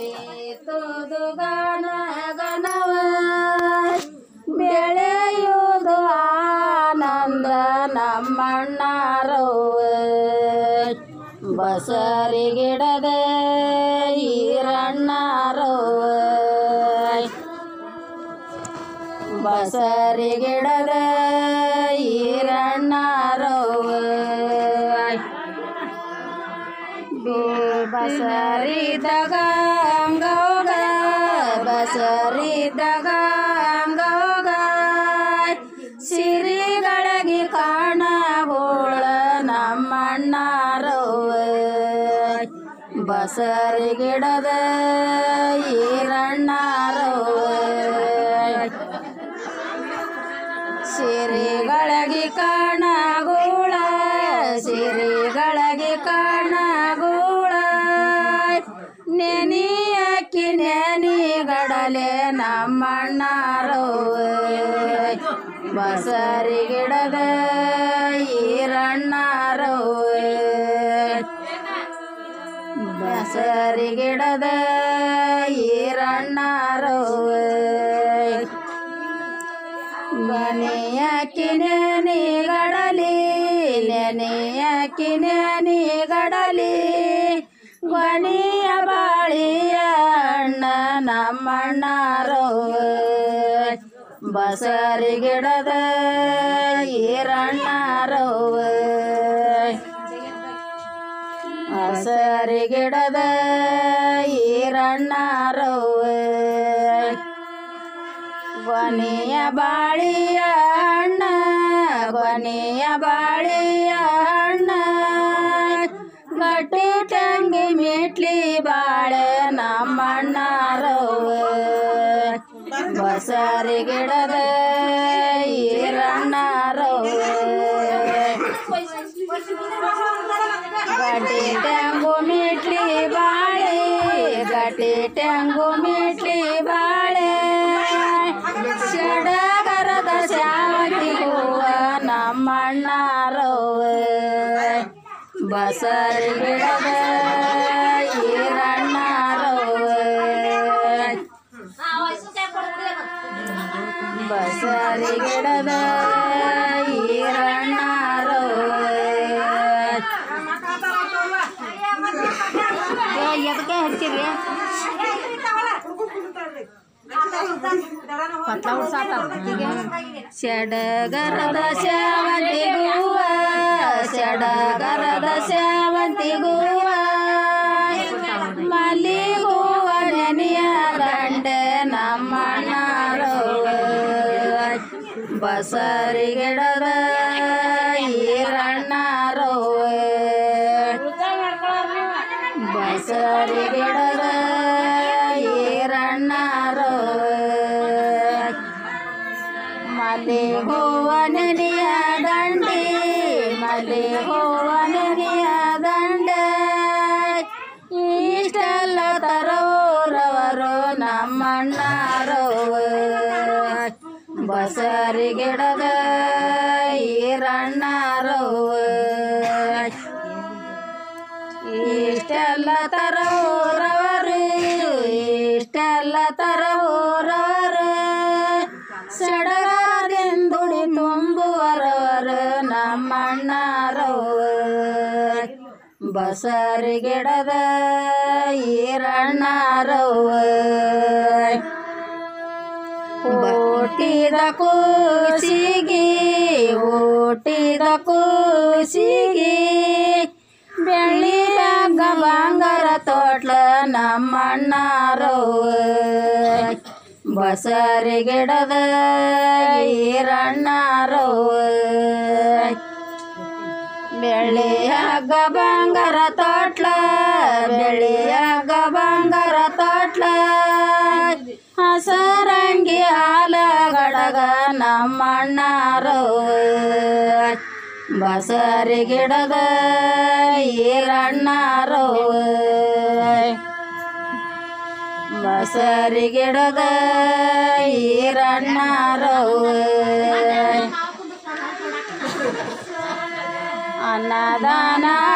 ಬಿತ್ತುದು ಗಣಗನವ ಬೆಳೆಯುವುದು ಆನಂದ ನಮ್ಮಣ್ಣಾರವ ಬಸರಿಗಿಡದೆ ಈರಣ್ಣಾರವ ಬಸರಿಗಿಡದೆ ಈರಣ್ಣಾರವ ಬಸರಿದಾಗ ಅಂಗೋಗ ಬಸರಿದಾಗ ಅಂಗೋಗ ಸಿರಿಗಳಿಗೆ ಕಾಣಗೋಳ ನಮ್ಮಣ್ಣಾರವ ಬಸರಿ ಗಿಡದ ಈರಣ್ಣರವ್ವ ಸಿರಿಗಳಿಗೆ ಕಾಣಗೋಳ ಸಿರಿಗಳಗಿ ಕಾಣಗೋಳ ನೆನಿಯಕ್ಕಿ ನೆನಿಗಡಲೆ ನಮ್ಮಣ್ಣರವ್ವ ಬಸರಿ ಗಿಡದ ಈರಣ್ಣರವ್ವ ಬಸರಿ ಗಿಡದ ಈರಣ್ಣರವ್ವ ಮನೆಯ ಕಿನೆನಿ ಗಡಲಿ ನೆನೆಯ ಕಿನೆನಿ ನಮ್ಮಣ್ಣರವ್ವ ಬಸರಿ ಗಿಡದ ಈರಣ್ಣರವ್ವ ಹಸರಿ ಗಿಡದ ಈರಣ್ಣರವ್ವ ಕೊನೆಯ ಬಾಳಿಯ ಅಣ್ಣ ಕೊನೆಯ ಬಾಳಿಯ ಅಣ್ಣ ಗಟ್ಟಿ ಟಂಗಿ ಮಿಟ್ಲಿ ಬಾಳೆ ಬಸರಿ ಗಿಡದ ಈರಣ್ಣರವ್ವ ಗಟ್ಟಿ ಟಂಗು ಮಿಟ್ಲಿ ಬಾಳೆ ಗಟ್ಟಿ ಟಂಗು ಮಿಟ್ಲಿ ಬಾಳೆ ಸಡಗರದ ಶಾವತಿ ಹೂವ ನಮ್ಮಣ್ಣರವ್ವ ಬಸರಿ ಗಿಡದ ಗಿಡದ ಈರಣ್ಣರವ್ವ ಎದಕ್ಕೆ ಹಚ್ಚಿರಿ ಪತ್ಲ ಸಡಗರದ ಶಾವಂತಿ ಹೂವ ಬಸರಿ ಗಿಡದ ಈರಣ್ಣರವ್ವ ಬಸರಿ ಗಿಡದ ಈರಣ್ಣರವ್ವ ಮಲೆ ಹೂವ ನೆನೆಯ ದಂಡಿ ಮಲೆ ಹೂವ ಗಿಡದ ಈರಣ್ಣರವು ಇಷ್ಟೆಲ್ಲ ತರವೂರವರು ಇಷ್ಟೆಲ್ಲ ತರವೂರವರು. ಸಡಗರದಿಂದುಡಿ ತುಂಬುವರವರು ನಮ್ಮಣ್ಣರವು ಬಸರಿ ಗಿಡದ ಈರಣ್ಣರವು ಓಟಿದ ಕೂಸಿಗೆ ಓಟಿದ ಕೂಸಿಗೆ ಬೆಳ್ಳಿಯಾಗ ಬಂಗಾರ ತೋಟ್ಲ ನಮ್ಮಣ್ಣಾರೋ. ಬಸರಿ ಗಿಡದ ಈರಣ್ಣಾರೋ. ಬೆಳ್ಳಿಯಾಗ ಬಂಗಾರ ತೋಟ್ಲ ಬೆಳ್ಳಿಯಾಗ ಬಂಗಾರ ನಮ್ಮಣ್ಣರವ್ವ ಬಸರಿ ಗಿಡದ ಈರಣ್ಣರವ್ವ ಬಸರಿ ಗಿಡದ ಈರಣ್ಣರವ್ವ ಅನ್ನದಾನ ರವಿದಾನ